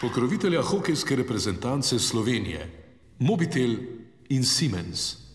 Pokrovitelja hokejske reprezentance Slovenije, Mobitel in Siemens.